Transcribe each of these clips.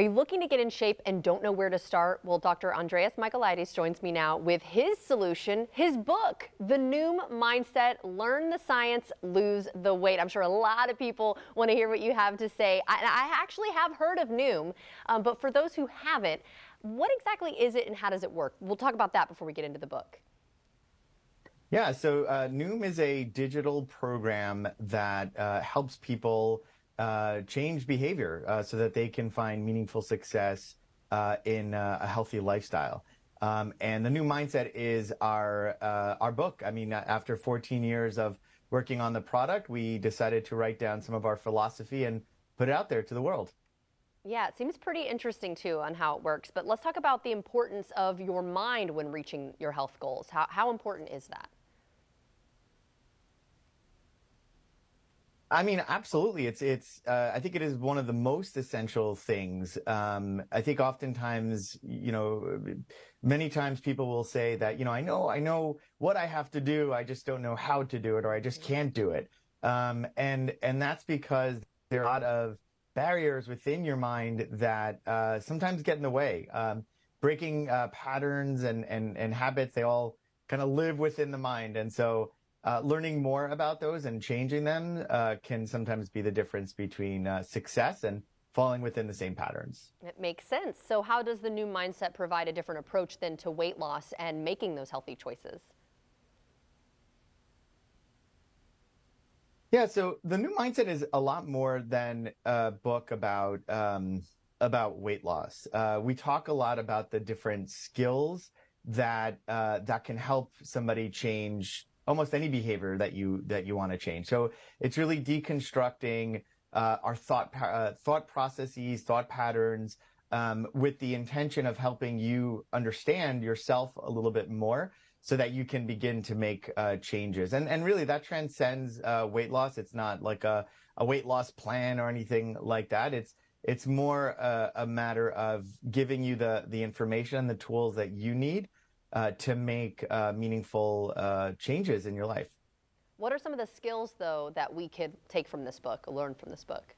Are you looking to get in shape and don't know where to start? Well, Dr. Andreas Michaelides joins me now with his solution, his book, The Noom Mindset Learn the Science, Lose the Weight. I'm sure a lot of people want to hear what you have to say. I, I actually have heard of Noom, um, but for those who haven't, what exactly is it and how does it work? We'll talk about that before we get into the book. Yeah, so uh, Noom is a digital program that uh, helps people uh, change behavior uh, so that they can find meaningful success uh, in uh, a healthy lifestyle. Um, and the Noom Mindset is our uh, our book. I mean, after 14 years of working on the product, we decided to write down some of our philosophy and put it out there to the world. Yeah, it seems pretty interesting too on how it works. But let's talk about the importance of your mind when reaching your health goals. How, how important is that? I mean, absolutely. It's it's. Uh, I think it is one of the most essential things. Um, I think oftentimes, you know, many times people will say that, you know, I know, I know what I have to do. I just don't know how to do it, or I just can't do it. Um, and and that's because there are a lot of barriers within your mind that uh, sometimes get in the way. Um, breaking uh, patterns and and and habits, they all kind of live within the mind, and so uh, learning more about those and changing them uh, can sometimes be the difference between uh, success and falling within the same patterns. It makes sense. So, how does the Noom Mindset provide a different approach then to weight loss and making those healthy choices? Yeah, so the Noom Mindset is a lot more than a book about um, about weight loss. Uh, we talk a lot about the different skills that uh, that can help somebody change almost any behavior that you that you want to change. So it's really deconstructing uh, our thought uh, thought processes, thought patterns, um, with the intention of helping you understand yourself a little bit more, so that you can begin to make uh, changes. And and really that transcends uh, weight loss. It's not like a a weight loss plan or anything like that. It's it's more a, a matter of giving you the the information and the tools that you need uh, to make uh, meaningful uh, changes in your life. What are some of the skills, though, that we could take from this book, learn from this book?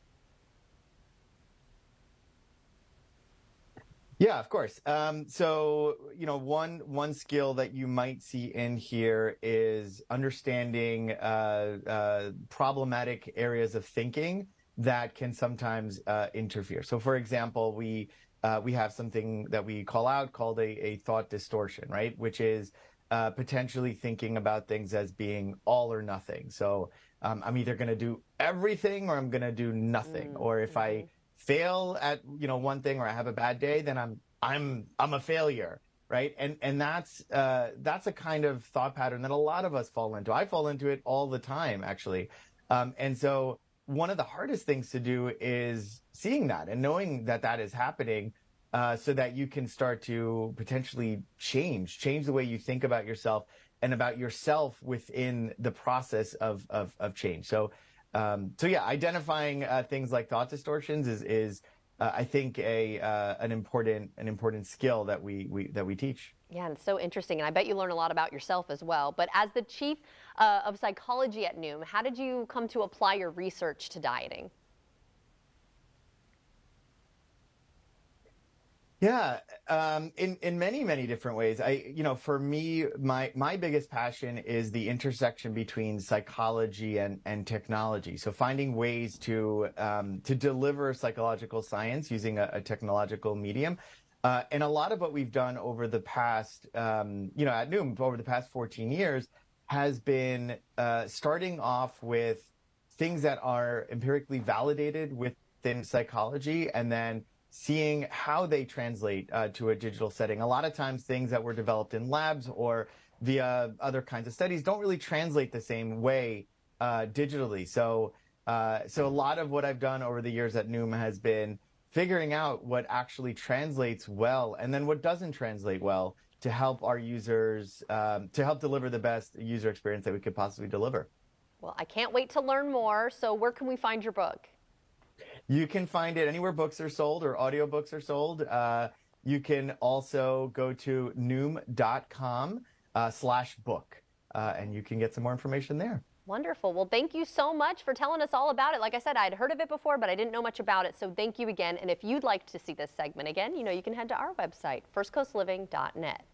Yeah, of course. Um, so, you know, one one skill that you might see in here is understanding uh, uh, problematic areas of thinking that can sometimes uh, interfere. So, for example, we uh, we have something that we call out called a, a thought distortion, right? Which is uh, potentially thinking about things as being all or nothing. So um, I'm either going to do everything or I'm going to do nothing. Mm-hmm. Or if I mm-hmm. fail at you know one thing or I have a bad day, then I'm I'm I'm a failure, right? And and that's uh, that's a kind of thought pattern that a lot of us fall into. I fall into it all the time, actually. Um, and so one of the hardest things to do is seeing that and knowing that that is happening uh, so that you can start to potentially change, change the way you think about yourself and about yourself within the process of, of, of change. So, um, so yeah, identifying uh, things like thought distortions is, is I think a uh, an important an important skill that we, we that we teach. Yeah, and so interesting, and I bet you learn a lot about yourself as well. But as the chief uh, of psychology at Noom, how did you come to apply your research to dieting? Yeah, um, in in many many different ways. I you know for me my my biggest passion is the intersection between psychology and and technology. So finding ways to um, to deliver psychological science using a, a technological medium. Uh, and a lot of what we've done over the past, um, you know, at Noom over the past 14 years has been uh, starting off with things that are empirically validated within psychology and then seeing how they translate uh, to a digital setting. A lot of times, things that were developed in labs or via other kinds of studies don't really translate the same way uh, digitally. So, uh, so a lot of what I've done over the years at Noom has been figuring out what actually translates well and then what doesn't translate well to help our users um, to help deliver the best user experience that we could possibly deliver. Well, I can't wait to learn more. So, where can we find your book? You can find it anywhere books are sold or audiobooks are sold. Uh, you can also go to noom.com uh, slash book, uh, and you can get some more information there. Wonderful. Well, thank you so much for telling us all about it. Like I said, I'd heard of it before, but I didn't know much about it. So thank you again. And if you'd like to see this segment again, you know, you can head to our website, firstcoastliving.net.